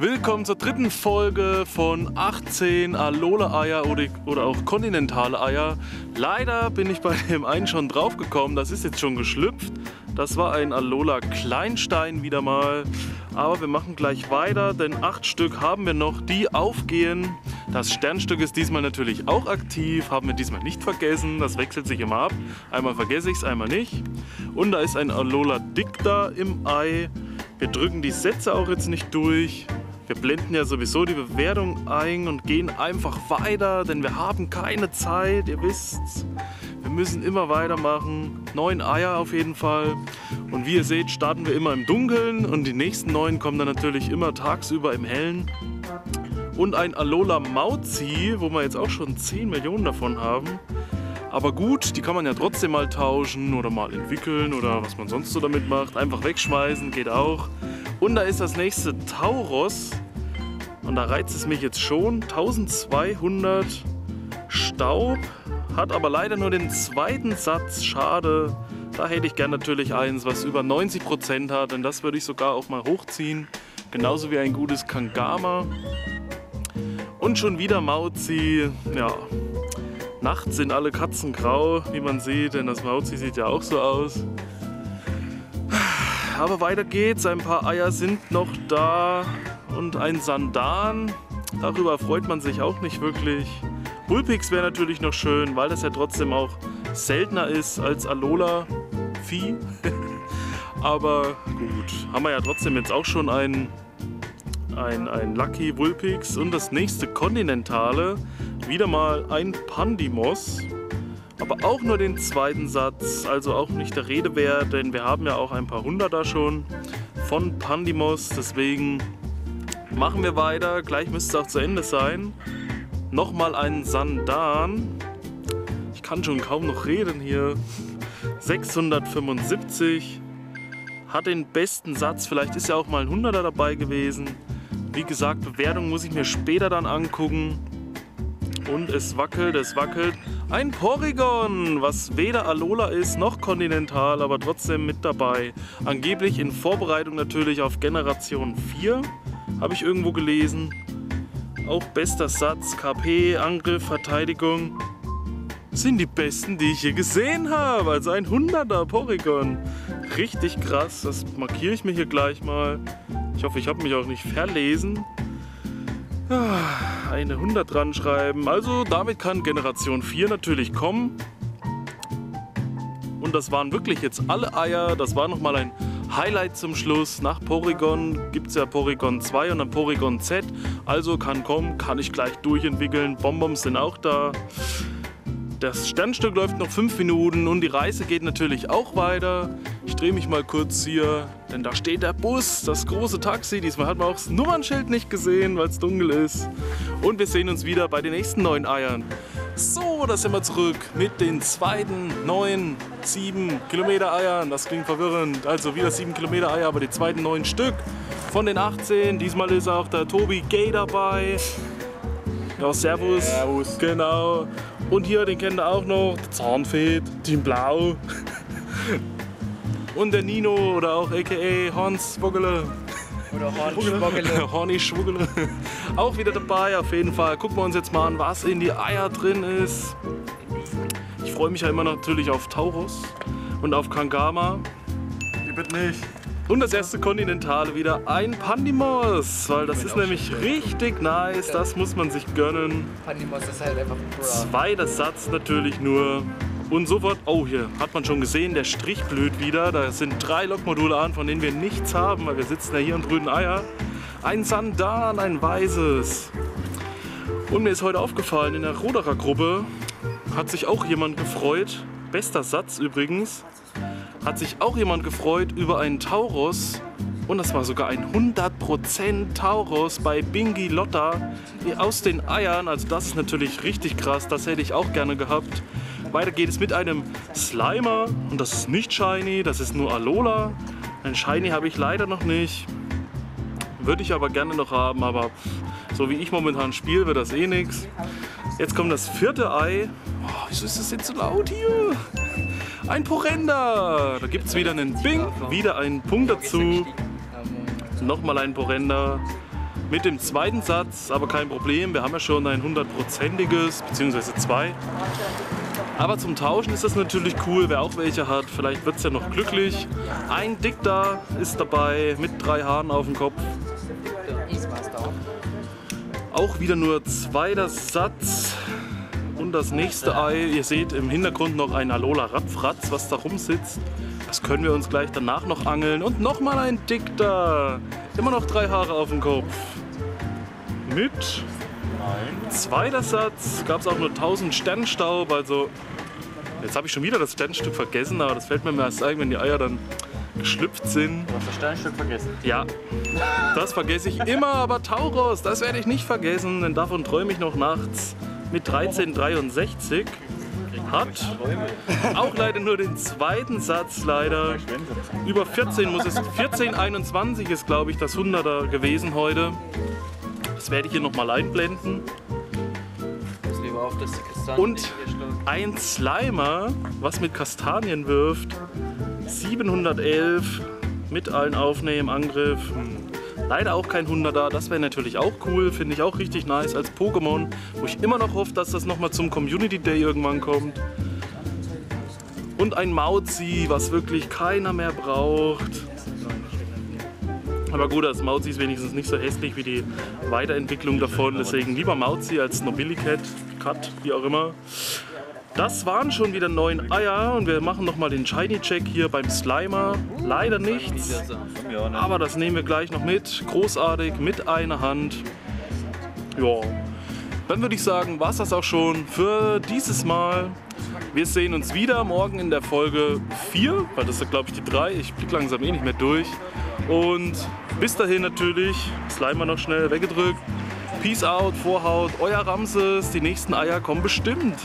Willkommen zur dritten Folge von 18 Alola-Eier oder, auch kontinentale Eier. Leider bin ich bei dem einen schon draufgekommen, das ist jetzt schon geschlüpft. Das war ein Alola Kleinstein wieder mal. Aber wir machen gleich weiter, denn acht Stück haben wir noch, die aufgehen. Das Sternstück ist diesmal natürlich auch aktiv, haben wir diesmal nicht vergessen. Das wechselt sich immer ab. Einmal vergesse ich es, einmal nicht. Und da ist ein Alola Dicta im Ei. Wir drücken die Sätze auch jetzt nicht durch. Wir blenden ja sowieso die Bewertung ein und gehen einfach weiter, denn wir haben keine Zeit, ihr wisst's. Wir müssen immer weitermachen. Neun Eier auf jeden Fall. Und wie ihr seht, starten wir immer im Dunkeln und die nächsten neun kommen dann natürlich immer tagsüber im Hellen. Und ein Alola Mauzi, wo wir jetzt auch schon 10 Millionen davon haben. Aber gut, die kann man ja trotzdem mal tauschen oder mal entwickeln oder was man sonst so damit macht. Einfach wegschmeißen, geht auch. Und da ist das nächste Tauros. Und da reizt es mich jetzt schon. 1200 Staub. Hat aber leider nur den zweiten Satz. Schade. Da hätte ich gern natürlich eins, was über 90% hat. Denn das würde ich sogar auch mal hochziehen. Genauso wie ein gutes Kangama. Und schon wieder Mauzi. Ja, nachts sind alle Katzen grau, wie man sieht. Denn das Mauzi sieht ja auch so aus. Aber weiter geht's. Ein paar Eier sind noch da. Und ein Sandan. Darüber freut man sich auch nicht wirklich. Bulpix wäre natürlich noch schön, weil das ja trotzdem auch seltener ist als Alola-Vieh. Aber gut, haben wir ja trotzdem jetzt auch schon ein, ein, ein Lucky Vulpix. Und das nächste Kontinentale, wieder mal ein Pandimos aber auch nur den zweiten Satz, also auch nicht der Rede wert, denn wir haben ja auch ein paar Hunderter schon von Pandimos, deswegen machen wir weiter, gleich müsste es auch zu Ende sein. Nochmal ein Sandan, ich kann schon kaum noch reden hier, 675, hat den besten Satz, vielleicht ist ja auch mal ein Hunderter dabei gewesen. Wie gesagt, Bewertung muss ich mir später dann angucken. Und es wackelt, es wackelt. Ein Porygon, was weder Alola ist noch Kontinental, aber trotzdem mit dabei. Angeblich in Vorbereitung natürlich auf Generation 4, habe ich irgendwo gelesen. Auch bester Satz, KP, Angriff, Verteidigung. sind die besten, die ich hier gesehen habe. Also ein 100er Porygon. Richtig krass, das markiere ich mir hier gleich mal. Ich hoffe, ich habe mich auch nicht verlesen. Ah, eine 100 dran schreiben. Also damit kann Generation 4 natürlich kommen. Und das waren wirklich jetzt alle Eier. Das war nochmal ein Highlight zum Schluss. Nach Porygon gibt es ja Porygon 2 und dann Porygon Z. Also kann kommen, kann ich gleich durchentwickeln. Bonbons sind auch da. Das Sternstück läuft noch 5 Minuten und die Reise geht natürlich auch weiter. Ich drehe mich mal kurz hier, denn da steht der Bus, das große Taxi. Diesmal hat man auch das Nummernschild nicht gesehen, weil es dunkel ist. Und wir sehen uns wieder bei den nächsten neuen Eiern. So, da sind wir zurück mit den zweiten neuen 7 Kilometer Eiern. Das klingt verwirrend. Also wieder 7 Kilometer Eier, aber die zweiten neun Stück von den 18. Diesmal ist auch der Tobi Gay dabei. Ja, servus. Servus. Genau. Und hier, den kennt ihr auch noch, der Zahnfee, Team Blau. Und der Nino oder auch aka Hans Schwuggele. Oder Hornschwoggele. Horny Schwuggele. Auch wieder dabei, auf jeden Fall. Gucken wir uns jetzt mal an, was in die Eier drin ist. Ich freue mich ja immer natürlich auf Taurus und auf Kangama. Die wird nicht. Und das erste Kontinentale wieder ein Pandimos, weil das ist nämlich richtig nice, das muss man sich gönnen. Panimos ist halt einfach. Zweiter Satz natürlich nur. Und sofort, oh hier hat man schon gesehen, der Strich blüht wieder. Da sind drei Lokmodule an, von denen wir nichts haben, weil wir sitzen ja hier und brüten Eier. Ein Sandan, ein weißes. Und mir ist heute aufgefallen, in der Roderer Gruppe hat sich auch jemand gefreut. Bester Satz übrigens. Hat sich auch jemand gefreut über einen Taurus. Und das war sogar ein 100% Taurus bei Bingi Lotta aus den Eiern. Also das ist natürlich richtig krass. Das hätte ich auch gerne gehabt. Weiter geht es mit einem Slimer. Und das ist nicht Shiny, das ist nur Alola. Ein Shiny habe ich leider noch nicht. Würde ich aber gerne noch haben, aber so wie ich momentan spiele, wird das eh nichts. Jetzt kommt das vierte Ei. Oh, wieso ist das jetzt so laut hier? Ein Porenda. Da gibt es wieder einen Bing, wieder einen Punkt dazu. Nochmal ein Porenda. mit dem zweiten Satz, aber kein Problem, wir haben ja schon ein hundertprozentiges, beziehungsweise zwei. Aber zum Tauschen ist das natürlich cool, wer auch welche hat, vielleicht wird es ja noch glücklich. Ein Dickter ist dabei mit drei Haaren auf dem Kopf. Auch wieder nur zweiter Satz. Und das nächste Ei, ihr seht im Hintergrund noch ein Alola Radfratz, was da rumsitzt. Das können wir uns gleich danach noch angeln. Und nochmal ein Dickter. Immer noch drei Haare auf dem Kopf. Mit zweiter Satz gab es auch nur 1000 Sternstaub. Also jetzt habe ich schon wieder das Sternstück vergessen, aber das fällt mir erst ein, wenn die Eier dann geschlüpft sind. Du hast das Sternstück vergessen. Ja, das vergesse ich immer, aber Tauros, das werde ich nicht vergessen, denn davon träume ich noch nachts mit 1363 hat auch leider nur den zweiten Satz leider. Über 14 muss es 1421 ist glaube ich das 100er gewesen heute. Das werde ich hier noch mal einblenden. Und ein Slimer, was mit Kastanien wirft. 711 mit allen Aufnehmen, Angriff. Hm. Leider auch kein 100er, das wäre natürlich auch cool, finde ich auch richtig nice als Pokémon, wo ich immer noch hoffe, dass das nochmal zum Community Day irgendwann kommt. Und ein Mauzi, was wirklich keiner mehr braucht. Aber gut, das Mauzi ist wenigstens nicht so hässlich wie die Weiterentwicklung davon, deswegen lieber Mauzi als Nobilicat, Cut, wie auch immer. Das waren schon wieder neun Eier und wir machen nochmal den Shiny Check hier beim Slimer. Leider nichts, aber das nehmen wir gleich noch mit. Großartig, mit einer Hand. Ja, dann würde ich sagen, war es das auch schon für dieses Mal. Wir sehen uns wieder morgen in der Folge 4, weil das ist glaube ich die 3. Ich blicke langsam eh nicht mehr durch. Und bis dahin natürlich, Slimer noch schnell weggedrückt. Peace out, Vorhaut, euer Ramses. Die nächsten Eier kommen bestimmt.